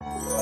you.